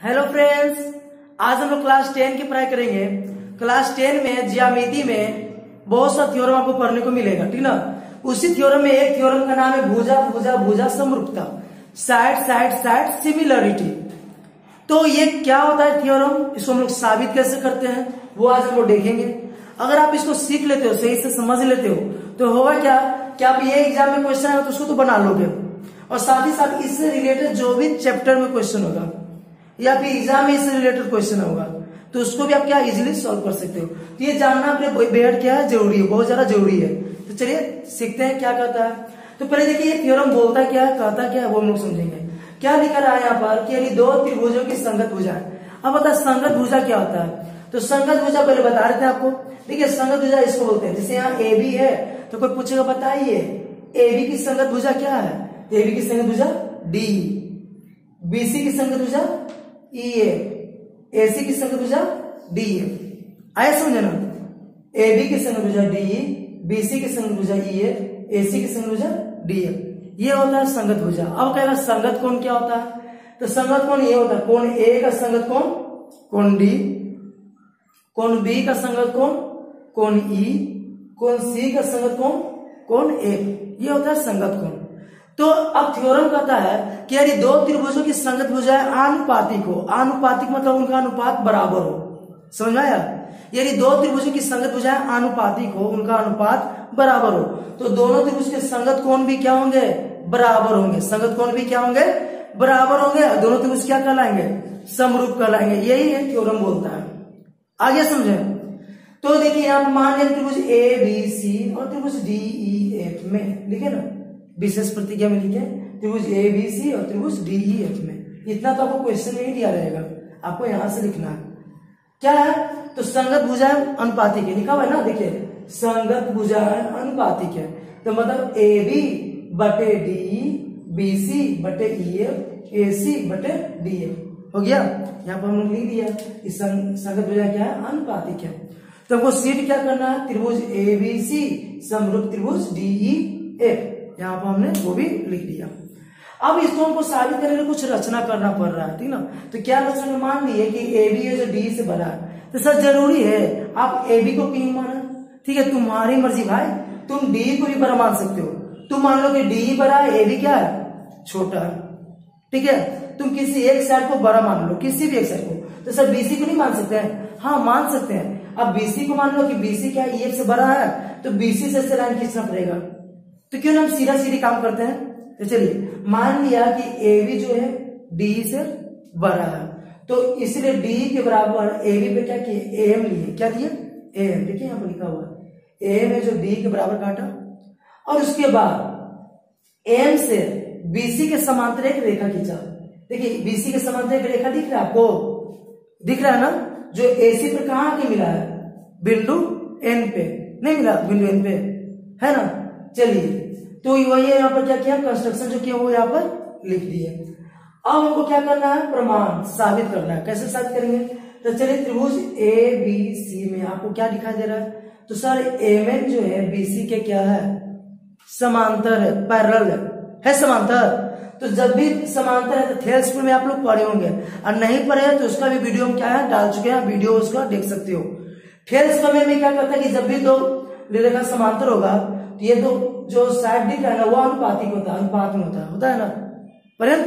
Hello friends आज हम लोग क्लास टेन की पढ़ाई करेंगे। क्लास टेन में जियामिति में बहुत सा थ्योरम आपको पढ़ने को मिलेगा, ठीक ना? उसी थ्योरम में एक थ्योरम का नाम है भुजा भुजा भुजा समरूपता। साइड साइड साइड सिमिलरिटी तो ये क्या होता है थ्योरम इसको हम लोग साबित कैसे करते हैं? वो आज हम लोग देखेंगे। अगर आप इसको सीख लेते हो, सही से समझ लेते हो तो होगा क्या? कि आप ये एग्ज़ाम में क्वेश्चन है तो उसको तो बना लोगे। और साथ ही साथ इससे रिलेटेड जो भी चैप्टर में क्वेश्चन होगा। या फिर एग्ज़ाम में इससे रिलेटेड क्वेश्चन होगा तो उसको भी आप क्या इजीली सॉल्व कर सकते हो? तो ये जानना अपने बेहद क्या है? ज़रूरी है, बहुत ज़्यादा ज़रूरी है। तो चलिए, सीखते हैं क्या कहता है। तो पहले देखिए, ये थ्योरम बोलता क्या है, कहता क्या है, वो हम लोग समझेंगे। क्या लिखा रहा है यहाँ पर कि यदि दो त्रिभुजों की संगत भुजा अब बता संगत भुजा क्या होता है? तो संगत भुजा पहले बता रहे थे आपको। देखिए, संगत भुजा इसको बोलते हैं। जैसे यहाँ ए बी है तो कोई पूछेगा, बताइए ए बी की संगत भुजा क्या है? ए बी की संगत भुजा डी बीसी की संगत भुजा ई ए एसी की संगत भुजा डी ए आया समझे ना? ए बी की संगत भुजा डी ई बीसी की संगत भुजा ई ए एसी की संगत भुजा डी ए ये होता है संगत भुजा अब कह कहेगा संगत कोण क्या होता है? तो संगत कोण ये होता है? कोण ए का संगत कोण कोण डी कोण बी का संगत कोण कोण ई कोण सी का संगत कोण कोण ए ये होता है संगत कोण तो अब थ्योरम कहता है कि यदि दो त्रिभुजों की संगत भुजाएँ आनुपातिक हो, आनुपातिक मतलब उनका अनुपात बराबर हो। समझ आया? यदि दो त्रिभुजों की संगत भुजाएँ आनुपातिक हो, उनका अनुपात बराबर हो तो दोनों त्रिभुज के संगत कोण भी क्या होंगे? बराबर होंगे। संगत कोण भी क्या होंगे? बराबर होंगे। दोनों त्रिभुज क्या कहलाएँगे? समरूप कहलाएँगे। यही है थ्योरम बोलता है। आगे समझे। तो देखिए पर मान लिया त्रिभुज ए बी सी और त्रिभुज डी ई एफ़ में। लिखे ना? विशेष प्रतिज्ञा में लिखे त्रिभुज ए बी सी और त्रिभुज डी ई एफ़ में। इतना तो आपको क्वेश्चन में ही दिया रहेगा। आपको यहाँ से लिखना है। क्या है? तो संगत भुजा अनुपातिक है। लिखा हुआ है ना? देखिए। संगत भुजा अनुपातिक है। तो मतलब ए बी बटे डी बी सी बटे ई एफ़ ए सी बटे डी एफ़ हो गया? यहाँ पर हम लोग लिख दिया। कि संगत भुजा क्या है? अनुपातिक है। तो हमको सीट क्या करना है? त्रिभुज ए बी सी समरूप त्रिभुज डी ई एफ़ यहाँ पर हमने वो भी लिख दिया। अब इसको हमको साबित करने के लिए कुछ रचना करना पड़ रहा है, ठीक ना? तो क्या रचना मान लिए कि ए बी है जो डी से बड़ा है। तो सर, ज़रूरी है, आप ए बी को क्यों माना? ठीक है, तुम्हारी मर्ज़ी भाई। तुम डी को भी बड़ा मान सकते हो। तुम मान लो कि डी बड़ा है ए बी क्या है? छोटा है। ठीक है, तुम किसी एक साइड को बड़ा मान लो, किसी भी एक साइड को। तो सर बीसी को नहीं मान सकते हैं? हाँ मान सकते हैं। अब बीसी को मान लो कि बीसी क्या है? ई से बड़ा है। तो बीसी से लाइन खींचना पड़ेगा। तो क्यों हम सीधा सीधी काम करते हैं? तो चलिए, मान लिया कि ए बी जो है डी से बड़ा है। तो इसलिए डी के बराबर ए बी पे क्या किए एम लिए क्या दिए एम देखिए यहाँ पर लिखा हुआ एम है जो डी के बराबर काटा। और उसके बाद एम से बीसी के समांतर एक रेखा खींचा। देखिए बीसी के समांतर एक रेखा दिख रहा है आपको? दिख रहा है ना? जो एसी पर कहा मिला है? बिंदु एन पे। नहीं मिला, बिंदु एन पे। है ना? चलिए। तो वही यहाँ पर क्या किया? कंस्ट्रक्शन जो किया वो यहाँ पर लिख दिए अब हमको क्या करना है? प्रमाण साबित करना है। कैसे साबित करेंगे? तो चलिए त्रिभुज ए बी सी में आपको क्या दिखाई दे रहा है? तो सर एम एन जो है बीसी के क्या है? समांतर है पैरल है, है समांतर? तो जब भी समांतर है तो थे स्कूल में आप लोग पढ़े होंगे। और नहीं पढ़े तो उसका भी वीडियो हम क्या है? डाल चुके हैं। वीडियो उसका देख सकते हो। थेल्स समय में क्या करता है कि जब भी दो रेखा समांतर होगा तो ये दो जो साइड दिख रहा है ना, वो अनुपातिक होता है, अनुपात में होता है होता है ना?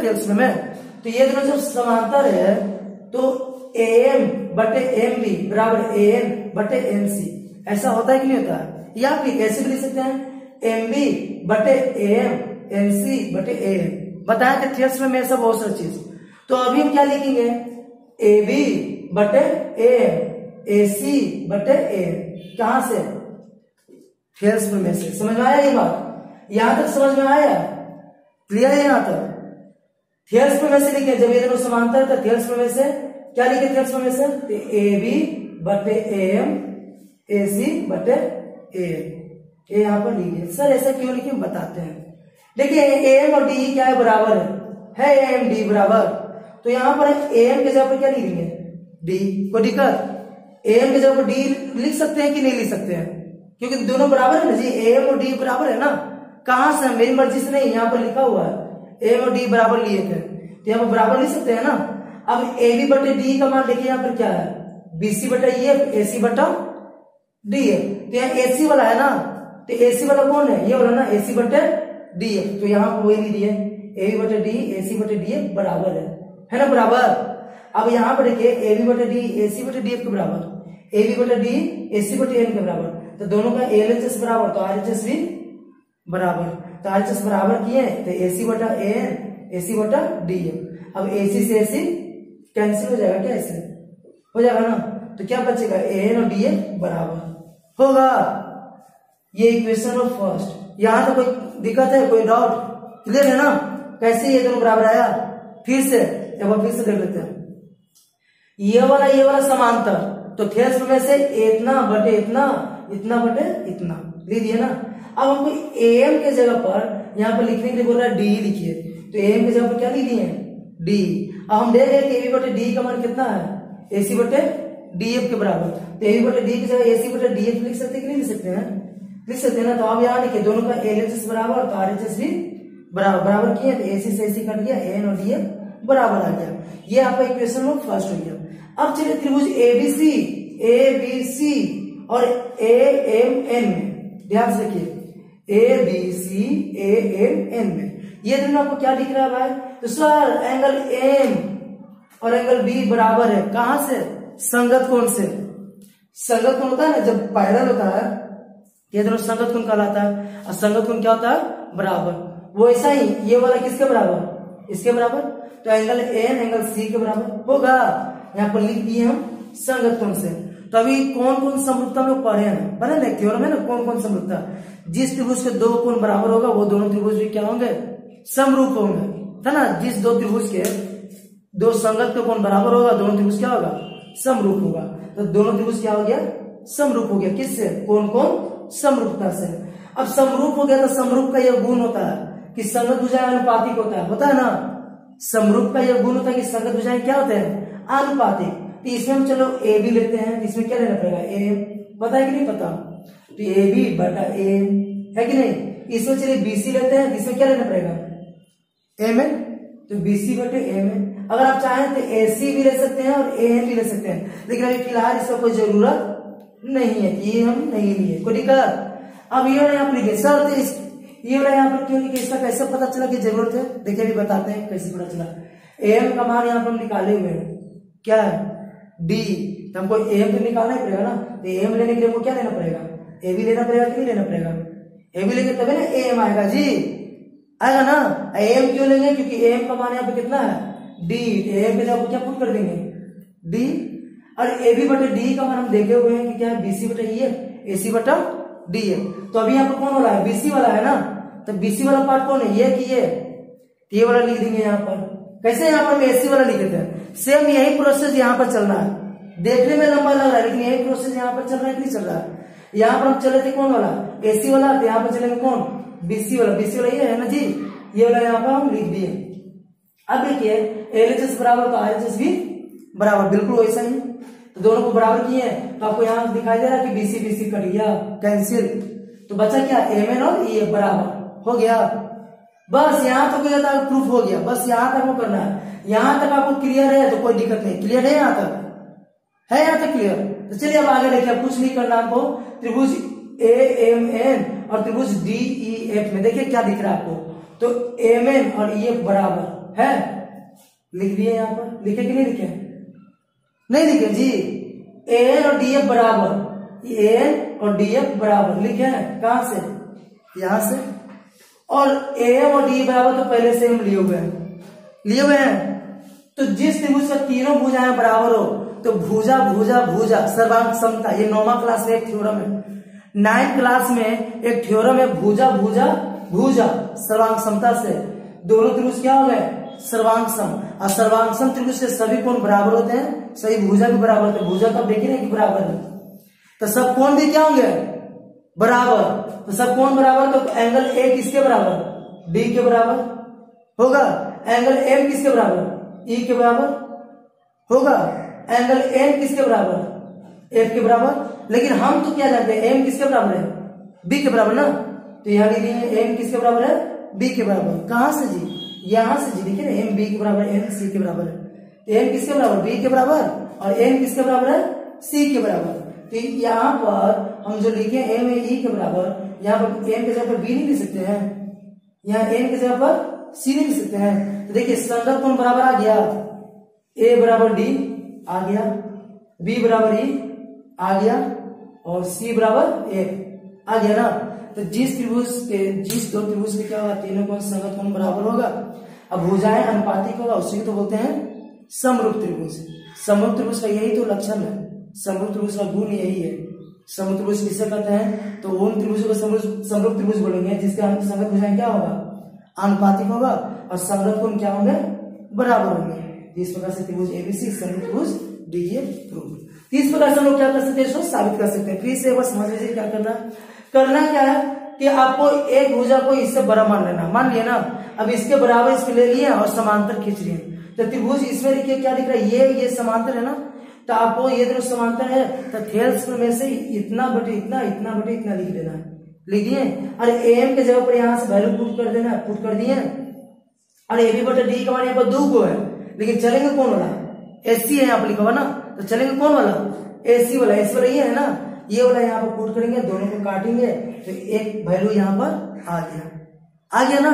थेल्स में। तो ये दोनों जब समांतर है तो ए एम बटे एम बी बराबर ए एन बटे एम सी ऐसा होता है कि नहीं होता है? या फिर ऐसे भी लिख सकते हैं? एम बी बटे ए एम एम सी बटे ए एम बताया था थेल्स में ऐसा बहुत सारी चीज़। तो अभी हम क्या लिखेंगे? ए बी बटे ए एम ए सी बटे ए एम कहा से? थेल्स में से समझ में आया ये बात? यहाँ तक समझ में आया? क्लियर है यहाँ तक? थेल्स में से लिखे। जब ये दोनों समांतर तो थेल्स में से क्या लिखे थेल्स में से ए बी बटे ए एम ए सी बटे ए ए यहाँ पर लिखे। सर, ऐसा क्यों लिखे? बताते हैं। देखिए ए एम और डी क्या है? बराबर है। ए एम डी बराबर। तो यहाँ पर ए एम के जगह पर क्या लिखेंगे? डी को दिक्कत? ए एम के जगह पर डी लिख सकते हैं कि नहीं लिख सकते हैं? क्योंकि दोनों बराबर है ना जी? ए एम और डी बराबर है ना? कहाँ से? मेरी मर्ज़ी से नहीं, यहाँ पर लिखा हुआ है। ए और डी बराबर लिए थे। तो यहाँ पर बराबर लिख सकते हैं ना? अब ए बी बटे डी का मान देखिए यहाँ पर क्या है। बीसी बटा एफ़ ए सी बटा डी तो यहाँ एसी वाला है ना? तो एसी वाला कौन है? ये वाला ना? एसी बटे डी तो यहाँ पर वही दिए ए बी बटे डी ए सी बटे डी एफ़ बराबर है। है ना बराबर? अब यहाँ पर देखिए ए बी बटे डी ए सी बटे डी एफ़ के बराबर। ए बी बटे डी ए सी बटे एन के बराबर। तो दोनों का एल एच एस बराबर तो आर एच एस भी बराबर। तो आर एच एस बराबर किए तो ए सी बटा ए एन ए सी बटा डी एफ़ अब ए सी से ए सी कैंसिल हो जाएगा क्या ऐसे हो जाएगा ना? तो क्या बचेगा? ए एन और डी एफ़ बराबर। होगा। ये इक्वेशन ऑफ़ फ़र्स्ट यहाँ तो कोई दिक्कत है, कोई डाउट क्लियर है ना? कैसे ये दोनों बराबर आया? फिर से एक बार फिर से देख लेते हैं। ये वाला ये वाला समांतर तो थेल्स में से इतना बटे इतना इतना बटे इतना। लिख दिए ना? अब हमको ए एम के जगह पर यहाँ पर लिखने के लिए बोल रहा है डी लिखिए। तो ए एम के जगह पर क्या लिख दिए डी अब हम देख रहे ए बटे डी का मान कितना है? ए सी बटे डी एफ़ के बराबर। तो ए बटे डी की जगह ए सी बटे डी एफ़ लिख सकते कि नहीं लिख सकते हैं? लिख सकते हैं ना? तो अब यहाँ लिखे दोनों का एल एच एस बराबर तो आर एच एस भी बराबर। बराबर किए तो ए सी से ए सी कट गया एन और डी एफ़ बराबर आ गया। ये आपका इक्वेशन फ़र्स्ट हो गया। अब चलिए त्रिभुज ए बी सी ए बी सी और ए एम एन में, ध्यान से रखिए। A B C A M N में। ये दोनों आपको क्या दिख रहा है भाई? तो सर एंगल एम और एंगल बी बराबर है। कहाँ से? संगत कोण से। संगत कोण होता है ना, जब पैरल होता है, ये दोनों संगत कोण कहलाता है। और संगत कोण क्या होता है? बराबर। वो ऐसा ही, ये वाला किसके बराबर? इसके बराबर। तो एंगल एन एंगल सी के बराबर होगा। यहाँ पर लिख दिए हम संगत कोण से। तो अभी कौन कौन समरूपता लोग पढ़े हैं? पढ़े ना थ्योरम है ना? कौन कौन समरूपता जिस त्रिभुज के दो कोण बराबर होगा, वो दोनों त्रिभुज भी क्या होंगे? समरूप होंगे। है ना? जिस दो त्रिभुज के दो संगत के कोण बराबर होगा, दोनों त्रिभुज क्या होगा? समरूप होगा। तो दोनों त्रिभुज क्या हो गया? समरूप हो गया। किससे? कौन कौन समरूपता से। अब समरूप हो गया तो समरूप का यह गुण होता है कि संगत भुजाएँ अनुपातिक होता है। होता है ना? समरूप का यह गुण होता है कि संगत भुजाएँ क्या होते हैं? अनुपातिक तो इसमें हम चलो ए बी लेते हैं इसमें क्या लेना पड़ेगा? ए पता है कि नहीं पता? तो ए बी बटा ए है कि नहीं? इसमें चलिए बीसी लेते हैं इसमें क्या लेना पड़ेगा? एम एन तो बीसी बटे एम एन अगर आप चाहें तो ए सी भी ले सकते हैं और ए एन भी ले सकते हैं। लेकिन अभी फ़िलहाल इसका कोई ज़रूरत नहीं है, ये हम नहीं लिए। कोई दिक्कत? अब ये वाला यहाँ पर लिखे सर तो ये वाला यहाँ पर क्यों लिखे इसका कैसे पता चला कि ज़रूरत है? देखिए, अभी बताते हैं कैसे पता चला। एम का मान यहाँ पर हम निकाले हुए हैं। क्या है? डी तो हमको एम तो निकालना ही पड़ेगा ना? तो एम लेने के लिए हमको क्या लेना पड़ेगा? ए भी लेना पड़ेगा कि नहीं लेना पड़ेगा? ए भी लेंगे तभी ना एम आएगा, जी। आएगा ना? एम क्यों लेंगे? क्योंकि एम का मान यहाँ पे कितना है? डी एम पे जब क्या पुट कर देंगे? डी और ए बी बटे डी का मान हम देखे हुए हैं कि क्या है? बीसी बटा ई ए सी बटा डी है तो अभी यहाँ पर कौन वाला है? बीसी वाला है ना? तो बीसी वाला पार्ट कौन है? ये कि ये? ये वाला लिख देंगे यहाँ पर। कैसे यहाँ पर एसी वाला लिख हैं? सेम यही प्रोसेस यहाँ पर चल रहा है। देखने में लंबा लग रहा है, लेकिन यही प्रोसेस यहाँ पर चल रहा है कि चल रहा है। यहाँ पर हम चले थे कौन वाला? एसी वाला तो यहाँ पर चलेंगे कौन? बीसी वाला। बीसी वाला ये है ना जी? ये वाला यहाँ पर हम लिख दिए। अब देखिए एल एच एस बराबर तो आर एच एस भी बराबर, बिल्कुल वैसा ही तो दोनों को बराबर किए तो आपको यहाँ दिखाई दे रहा है कि बीसी बीसी कट गया कैंसिल तो बचा क्या? एम एन और ये बराबर। हो गया। बस यहाँ तो था? प्रूफ हो गया। बस यहाँ तक वो करना है। यहाँ तक आपको क्लियर है तो कोई दिक्कत नहीं। क्लियर है यहाँ तक? है यहाँ तक क्लियर तो चलिए अब आगे देखिए कुछ नहीं करना आपको। त्रिभुज ए एम एन और त्रिभुज डी ई एफ़ में देखिए क्या दिख रहा है आपको। तो एम एन और ई एफ़ बराबर है। लिख दिए यहाँ पर? लिखे कि नहीं लिखे? नहीं लिखे, जी। एन और डी एफ़ बराबर। एन और डी एफ़ बराबर। लिखे हैं? कहा से? यहाँ से। और एम और डी बराबर तो पहले से हम लिए हुए हैं। लिए हुए हैं। तो जिस त्रिभुज का तीनों भुजाएँ बराबर हो तो भुजा भुजा भुजा, सर्वांग समता, ये नौवा क्लास में एक थ्योरम है। नाइन्थ क्लास में एक थ्योरम है, भुजा भुजा भुजा, सर्वांग समता से। दोनों त्रिभुज क्या हो गए? सर्वांग सम। और सर्वांग सम त्रिभुज से सभी कोण बराबर होते हैं? सभी भुजा भी बराबर होते हैं। भुजा तो देखिए ना कि बराबर है? तो सब कोण भी क्या होंगे? बराबर। तो सब कोण बराबर? तो एंगल ए किसके बराबर? बी के बराबर। होगा? एंगल एम किसके बराबर? ई के बराबर होगा। एंगल एम किसके बराबर? एफ़ के बराबर। लेकिन हम तो क्या जानते हैं एम किसके बराबर है? बी के बराबर ना? तो यहाँ लिख एम किसके बराबर है? बी के बराबर। कहाँ से जी? यहाँ से जी, देखिए ना एम बी के बराबर एम सी के बराबर है। एम किसके बराबर? बी के बराबर। और एम किसके बराबर है? सी के बराबर। तो यहाँ पर हम जो लिखे एम ए ई के बराबर, यहाँ पर एम के जगह पर बी नहीं लिख सकते हैं। यहाँ एम के जगह पर सी नहीं लिख सकते हैं। तो देखिए संगत कौन बराबर आ गया। ए बराबर डी आ गया। बी बराबर ई आ गया। और सी बराबर ए आ गया ना। तो जिस त्रिभुज के, जिस दो त्रिभुज के क्या होगा तीनों कोण संगत कोण बराबर होगा? अब भुजाएँ अनुपातिक होगा, उसी तो बोलते हैं समरूप त्रिभुज। समरूप त्रिभुज का यही तो लक्षण है। समरूप त्रिभुज का गुण यही है। समरूप त्रिभुज किसे कहते हैं? तो उन त्रिभुजों को समरूप त्रिभुज बोलेंगे, जिसके संगत भुजाएँ क्या होगा? अनुपातिक होगा और संगत कोण क्या होंगे? बराबर होंगे। इस प्रकार से त्रिभुज एबीसी समरूप त्रिभुज डीए प्रूव इस प्रकार से हम लोग क्या कर सकते हैं? साबित कर सकते हैं। फिर से बार समझ लीजिए क्या करना। करना क्या है कि आपको एक भुजा को इससे बड़ा मान लेना। मान लिया ना? अब इसके बराबर इसको ले लिए और समांतर खींच लिए। तो त्रिभुज इसमें देखिए क्या दिख रहा है? ये ये समांतर है ना? तो आपको ये दोनों समांतर है तो थेल्स में से इतना बटे इतना इतना बटे इतना लिख देना है। लिख दिए। अरे एम के जगह पर यहाँ से वैल्यू पुट कर देना पुट कर दिए। अरे ए बी बटे डी का मान यहाँ पर दो को है। लेकिन चलेंगे कौन वाला? एस सी है यहाँ पर लिखा हुआ ना तो चलेंगे कौन वाला? ए सी वाला एस वाला ये है ना? ये वाला यहाँ पर पुट करेंगे, दोनों को काटेंगे तो एक वैल्यू यहाँ पर आ गया। आ गया ना?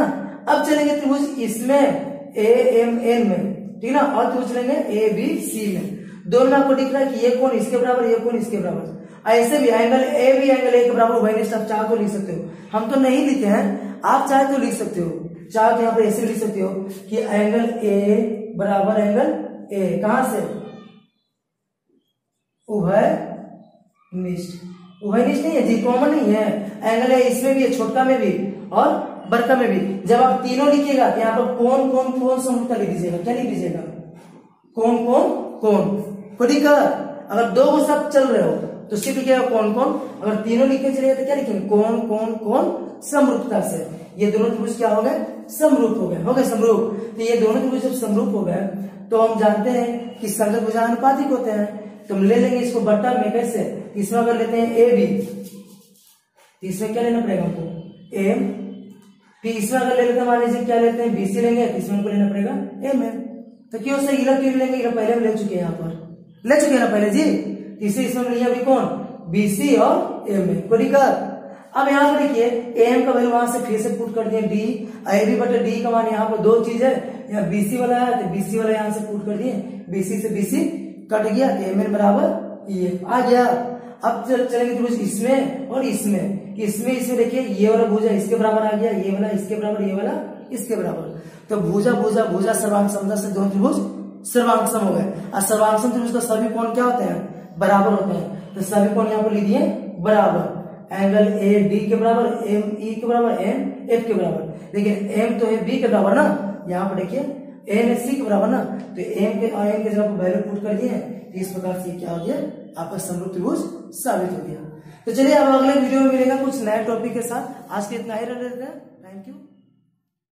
अब चलेंगे त्रिभुज इसमें ए एम एन में, ठीक ना? और त्रिभुज चलेंगे ए बी सी में। दोनों में आपको दिख रहा है कि ये कौन इसके बराबर, ये कौन इसके बराबर। ऐसे भी एंगल ए भी एंगल ए के बराबर वही आप चाह तो लिख सकते हो। हम तो नहीं लिखे हैं, आप चाहे तो लिख सकते हो। चाहे तो यहाँ पर ऐसे लिख सकते हो कि एंगल ए बराबर एंगल ए कहा से? उभय उभय नहीं है, जी कॉमन नहीं है। एंगल है इसमें भी है छोटका में भी और बड़का में भी। जब आप तीनों लिखिएगा तो यहाँ पर कौन कौन कौन समरूपता लिख दीजिएगा, क्या लिख दीजिएगा? कौन कौन कौन? लिखा अगर दो को सब चल रहे हो तो सिर्फ़ लिखिएगा कौन कौन? अगर तीनों लिखे चलिए तो क्या लिखेंगे? कौन कौन कौन? समरूपता से। ये दोनों त्रिभुज क्या हो गए? समरूप हो गए। हो गए समरूप। तो ये दोनों त्रिभुज जब समरूप हो गए तो हम जानते हैं कि संगत भुजा अनुपातिक होते हैं। तो हम ले लेंगे इसको बट्टा में कैसे? इसमें अगर लेते हैं ए बी तो इसमें क्या लेना पड़ेगा हमको? एम। फिर इसमें अगर ले लेते हैं, मान लीजिए क्या लेते हैं? बीसी लेंगे तो इसमें हमको लेना पड़ेगा एम एम। तो क्यों से इला क्यों लेंगे पहले ले चुके हैं यहाँ पर। ले चुके हैं ना पहले जी? तीसरे इसमें लिया अभी कौन? बीसी और एम ए को दिक्कत? अब यहाँ पर देखिए एम का वैल्यू वहाँ से फिर से पुट कर दिए डी ए बी बटे डी का मान यहाँ पर दो चीज़ है। यहाँ बीसी वाला है तो बीसी वाला यहाँ से पुट कर दिए। बीसी से बीसी कट गया एम एन बराबर ये आ गया। अब चल, चलेंगे त्रिभुज इसमें और इसमें। इसमें इसमें देखिए ये वाला भूजा इसके बराबर आ गया ये वाला इसके बराबर ये वाला इसके बराबर। तो भूजा भूजा भुजा सर्वांग समझा से दो त्रिभुज सर्वांगसम हो गए। और सर्वांगसम त्रिभुज का सभी कोण क्या होते हैं? बराबर होते हैं। तो सभी कोण यहाँ पर लीजिए बराबर। एंगल ए डी के बराबर एम ई के बराबर एम एफ़ के बराबर। लेकिन एम तो है बी के बराबर ना? यहाँ पर देखिए एन एस सी के बराबर ना? तो एम के, और एम के जगह वैल्यू पुट कर दिए तो इस प्रकार से क्या हो गया? आपका समरूप त्रिभुज साबित हो गया। तो चलिए, अब अगले वीडियो में मिलेगा कुछ नए टॉपिक के साथ। आज के इतना ही, रह लेते हैं। Thank you